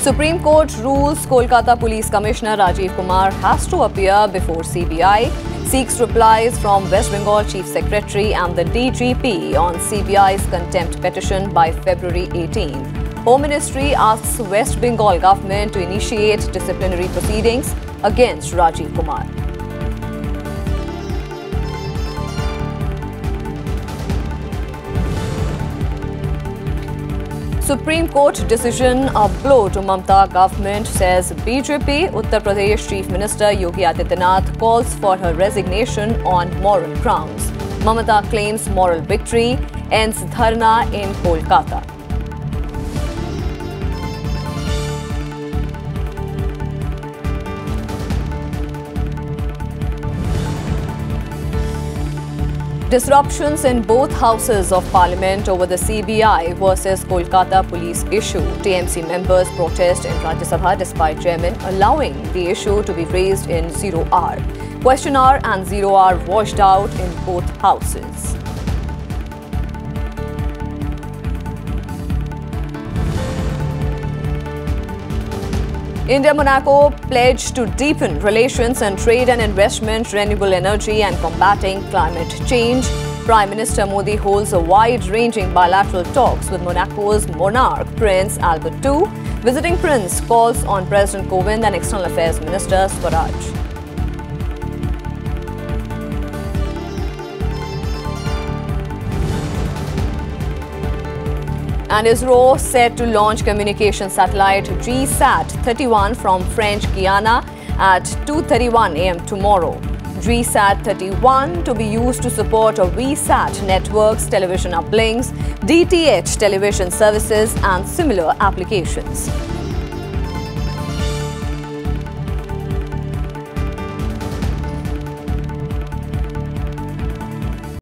Supreme Court rules Kolkata Police Commissioner Rajiv Kumar has to appear before CBI, seeks replies from West Bengal Chief Secretary and the DGP on CBI's contempt petition by February 18. Home Ministry asks West Bengal government to initiate disciplinary proceedings against Rajiv Kumar. Supreme Court decision a blow to Mamata government says BJP Uttar Pradesh Chief Minister Yogi Adityanath calls for her resignation on moral grounds. Mamata claims moral victory ends dharna in Kolkata. Disruptions in both houses of parliament over the CBI versus Kolkata police issue. TMC members protest in Rajya Sabha despite chairman allowing the issue to be raised in zero hour. Question hour and zero hour washed out in both houses. India Monaco pledged to deepen relations and trade and investment, renewable energy, and combating climate change. Prime Minister Modi holds a wide ranging bilateral talks with Monaco's monarch, Prince Albert II. Visiting Prince calls on President Kovind and External Affairs Minister Swaraj. And ISRO set to launch communication satellite GSAT-31 from French Guiana at 2.31 am tomorrow. GSAT-31 to be used to support a VSAT networks, television uplinks, DTH television services and similar applications.